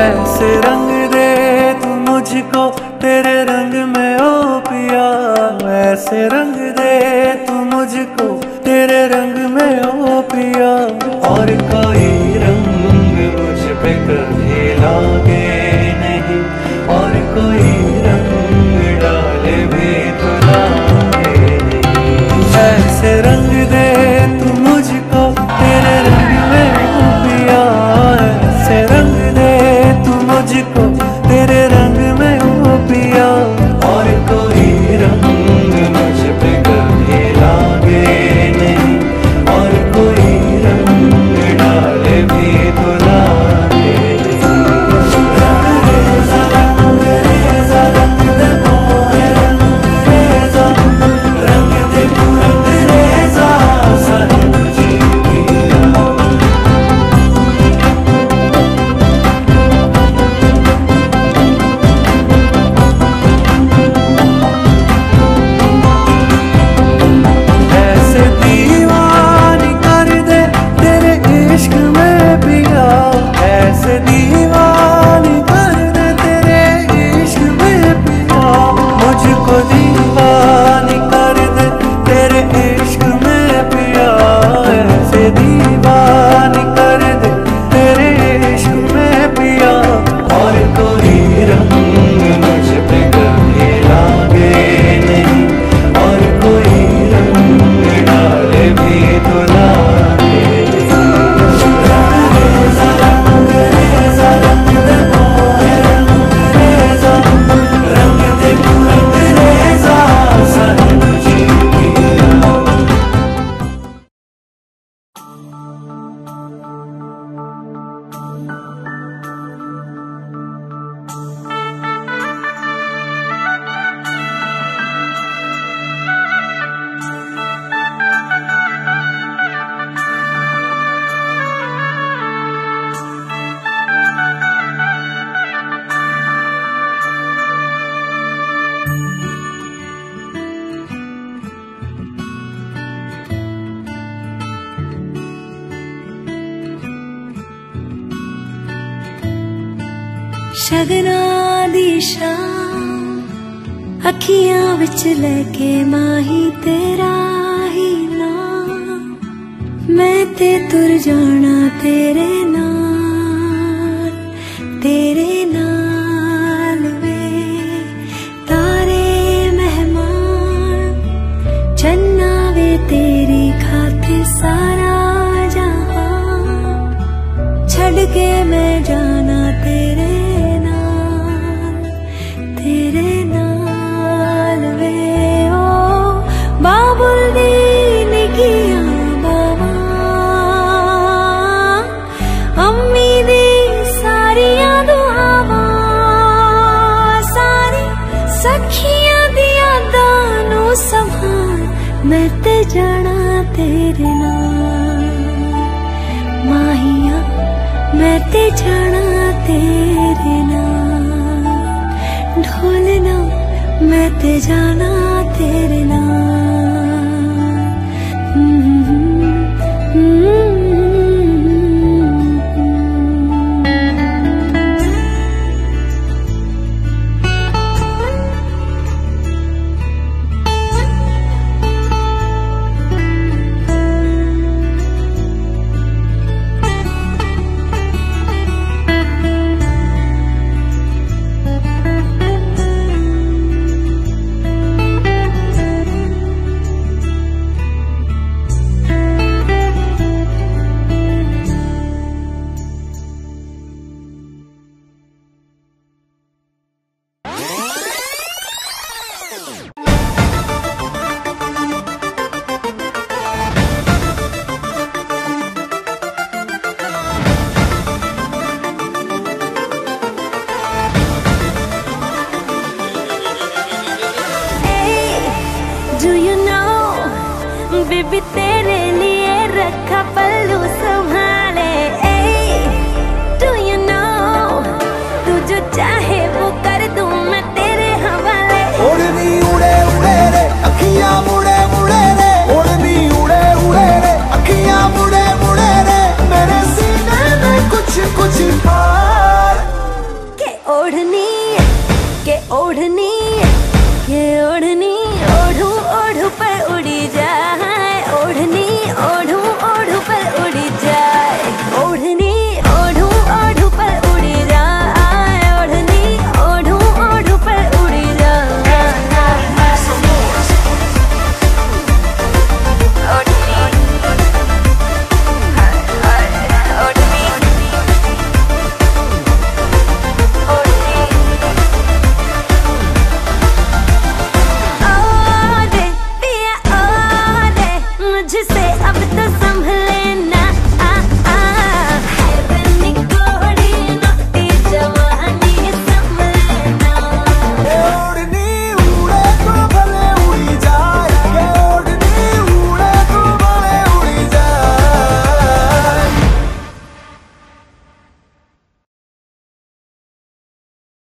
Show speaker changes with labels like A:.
A: ऐसे रंग दे तू मुझको, तेरे रंग में ओ पिया। ऐसे रंग दे तू मुझको, तेरे रंग में ओ पिया। और कोई जगरादिशा अख्या ले माी ते न मे तर जाना ते नरे न मैं जाना तेरे नाल ढोलना मैं ते
B: जाना तेरे नाल बेबी तेरे लिए रखा पल्लू संभाल